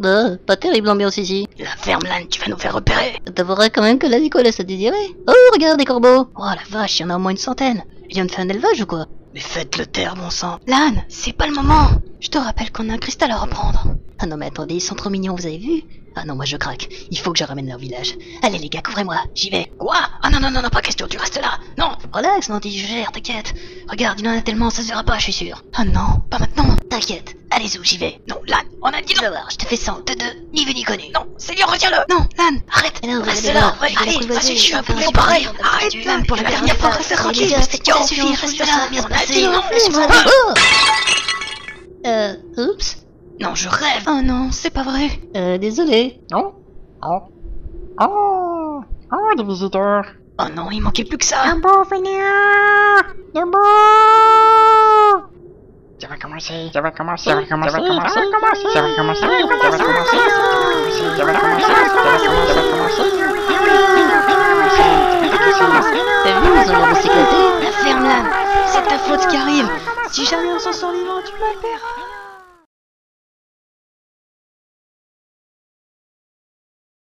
Bah, pas terrible l'ambiance ici. La ferme, Lan, tu vas nous faire repérer. T'avouerais quand même que la déco laisse à désirer. Oh, regarde des corbeaux. Oh la vache, il y en a au moins une centaine. Il vient de faire un élevage ou quoi? Mais faites-le taire, bon sang. Lan, c'est pas le moment. Je te rappelle qu'on a un cristal à reprendre. Ah non mais attendez, ils sont trop mignons, vous avez vu? Ah non, moi je craque. Il faut que je ramène leur village. Allez les gars, couvrez-moi, j'y vais. Quoi? Ah non, non, non, non, pas question, tu restes là. Non Relax, Nandy, je gère, t'inquiète. Regarde, il en a tellement, ça se verra pas, je suis sûr. Ah non, pas maintenant. T'inquiète. Allez où j'y vais. Non, Lan, on a dit non. je te fais 100, de deux, ni vu ni connu. Non, Seigneur, retiens-le. Non, Lan, Arrête, non, reste là. allez, je suis un peu pareil. Arrête, Lan, pour la dernière fois, reste ça. tranquille. Ça suffit, reste là. On a dit non, Euh, oups. Non, je rêve. Oh non, c'est pas vrai. Euh, désolé. Oh Oh Oh Oh, des visiteurs Oh non, il manquait plus que ça. Debout, Fénéa Debout Ça va commencer, ça va commencer, ça va commencer, ça va commencer, ça va commencer, ça va commencer, ça va commencer, ça va commencer, ça va commencer, ça va commencer, T'as vu, ils ont l'air de s'éclater. La ferme, Lan. C'est ta faute qui arrive. Si jamais on s'en sort vivant, tu m'appelleras.